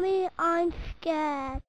Mommy, I'm scared.